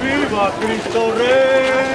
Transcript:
Viva Cristo Rey!